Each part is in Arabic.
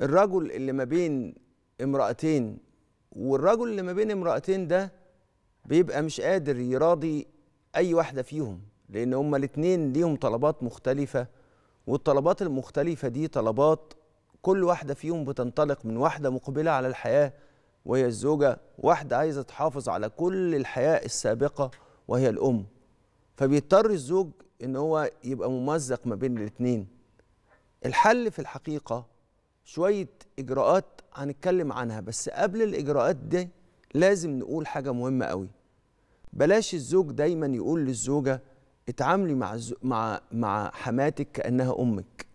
الرجل اللي ما بين امرأتين والرجل اللي ما بين امرأتين ده بيبقى مش قادر يراضي أي واحدة فيهم لأن هما الاتنين ليهم طلبات مختلفة والطلبات المختلفة دي طلبات كل واحدة فيهم بتنطلق من واحدة مقبلة على الحياة وهي الزوجة واحدة عايزة تحافظ على كل الحياة السابقة وهي الأم. فبيضطر الزوج إن هو يبقى ممزق ما بين الاتنين. الحل في الحقيقة شوية إجراءات هنتكلم عنها بس قبل الإجراءات دي لازم نقول حاجة مهمة قوي بلاش الزوج دايما يقول للزوجة اتعاملي مع. مع مع حماتك كأنها أمك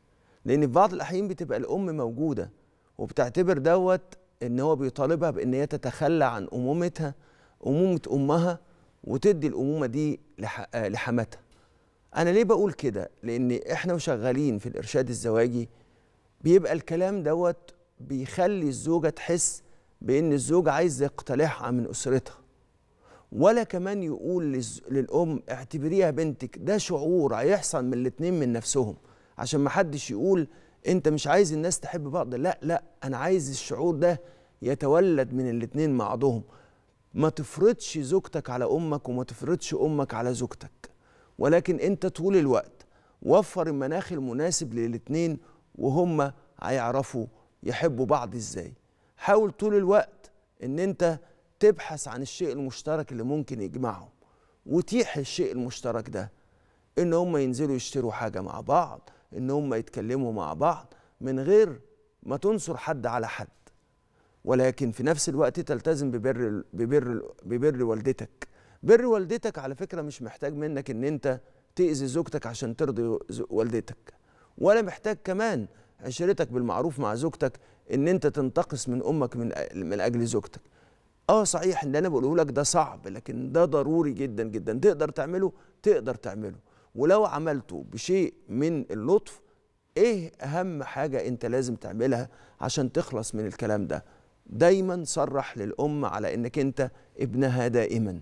لأن في بعض الأحيان بتبقى الأم موجودة وبتعتبر دوت إن هو بيطالبها بإن هي تتخلى عن أمومتها أمومة أمها وتدي الأمومة دي لح... لحماتها أنا ليه بقول كده؟ لأن إحنا وشغالين في الإرشاد الزواجي بيبقى الكلام دوت بيخلي الزوجة تحس بإن الزوج عايز يقتلعها من أسرتها. ولا كمان يقول. للأم اعتبريها بنتك ده شعور هيحصل من الاتنين من نفسهم. عشان ما حدش يقول أنت مش عايز الناس تحب بعض لا لا أنا عايز الشعور ده يتولد من الاتنين مع بعضهم. ما تفرضش زوجتك على أمك وما تفرضش أمك على زوجتك. ولكن أنت طول الوقت وفر المناخ المناسب للاتنين وهم هيعرفوا يحبوا بعض إزاي. حاول طول الوقت إن أنت تبحث عن الشيء المشترك اللي ممكن يجمعهم وتيح الشيء المشترك ده إن هم ينزلوا يشتروا حاجة مع بعض إن هم يتكلموا مع بعض من غير ما تنصر حد على حد. ولكن في نفس الوقت تلتزم ببر ببر ببر والدتك. بر والدتك على فكرة مش محتاج منك إن أنت تأذي زوجتك عشان ترضي والدتك. ولا محتاج كمان عشرتك بالمعروف مع زوجتك إن أنت تنتقص من أمك من من أجل زوجتك. آه صحيح اللي أنا بقوله لك ده صعب لكن ده ضروري جدا جدا. تقدر تعمله؟ تقدر تعمله. ولو عملته بشيء من اللطف إيه أهم حاجة أنت لازم تعملها عشان تخلص من الكلام ده؟ دايما صرح للأم على إنك أنت ابنها دائما.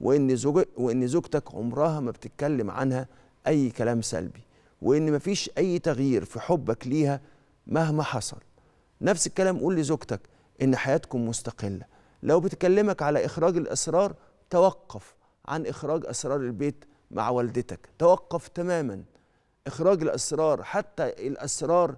وإن زوج وإن زوجتك عمرها ما بتتكلم عنها أي كلام سلبي. وإن مفيش أي تغيير في حبك ليها مهما حصل. نفس الكلام قول لزوجتك إن حياتكم مستقلة. لو بتكلمك على إخراج الاسرار توقف عن إخراج أسرار البيت مع والدتك. توقف تماما. إخراج الاسرار حتى الأسرار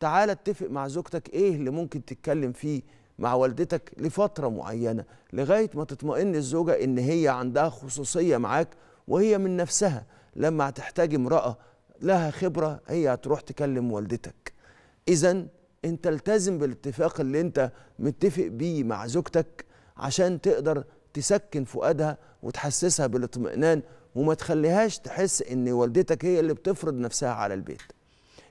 تعال اتفق مع زوجتك إيه اللي ممكن تتكلم فيه مع والدتك لفترة معينة لغاية ما تطمئن الزوجة إن هي عندها خصوصية معاك وهي من نفسها. لما هتحتاج امرأة لها خبرة هي هتروح تكلم والدتك. اذا انت التزم بالاتفاق اللي أنت متفق بيه مع زوجتك عشان تقدر تسكن فؤادها وتحسسها بالاطمئنان وما تخليهاش تحس إن والدتك هي اللي بتفرض نفسها على البيت.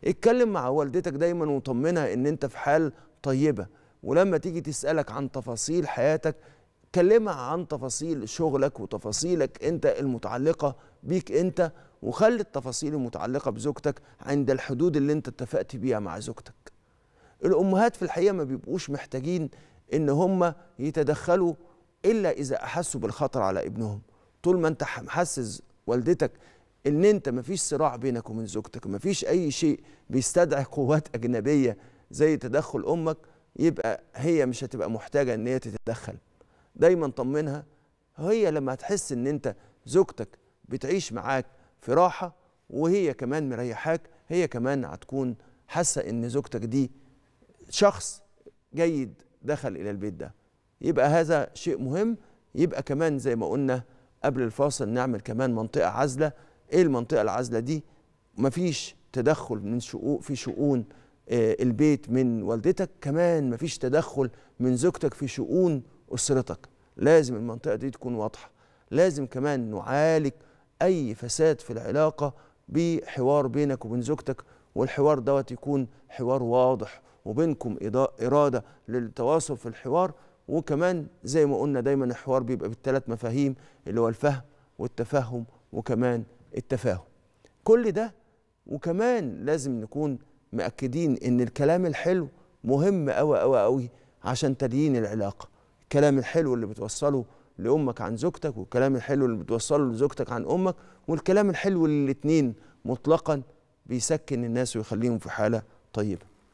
اتكلم مع والدتك دايما وطمنها إن أنت في حال طيبة. ولما تيجي تسألك عن تفاصيل حياتك كلمها عن تفاصيل شغلك وتفاصيلك انت المتعلقة بيك انت وخلي التفاصيل المتعلقة بزوجتك عند الحدود اللي انت اتفقت بيها مع زوجتك. الأمهات في الحقيقة ما بيبقوش محتاجين إن هم يتدخلوا إلا إذا أحسوا بالخطر على ابنهم. طول ما انت محسس والدتك إن انت مفيش صراع بينك وبين زوجتك مفيش أي شيء بيستدعي قوات أجنبية زي تدخل أمك يبقى هي مش هتبقى محتاجة إن هي تتدخل. دايما طمنها هي لما هتحس إن أنت زوجتك بتعيش معاك في راحة وهي كمان مريحاك هي كمان هتكون حاسة إن زوجتك دي شخص جيد دخل إلى البيت ده. يبقى هذا شيء مهم. يبقى كمان زي ما قلنا قبل الفاصل نعمل كمان منطقة عازلة. إيه المنطقة العازلة دي؟ مفيش تدخل من شؤون في شؤون آه البيت من والدتك كمان مفيش تدخل من زوجتك في شؤون أسرتك. لازم المنطقة دي تكون واضحة. لازم كمان نعالج أي فساد في العلاقة بحوار بينك وبين زوجتك والحوار دوت يكون حوار واضح وبينكم إرادة للتواصل في الحوار. وكمان زي ما قلنا دايما الحوار بيبقى بالثلاث مفاهيم اللي هو الفهم والتفهم وكمان التفاهم. كل ده وكمان لازم نكون مأكدين إن الكلام الحلو مهم قوي قوي قوي عشان تليين العلاقة. الكلام الحلو اللي بتوصله لأمك عن زوجتك والكلام الحلو اللي بتوصله لزوجتك عن أمك والكلام الحلو اللي الاتنين مطلقا بيسكن الناس ويخليهم في حالة طيبة.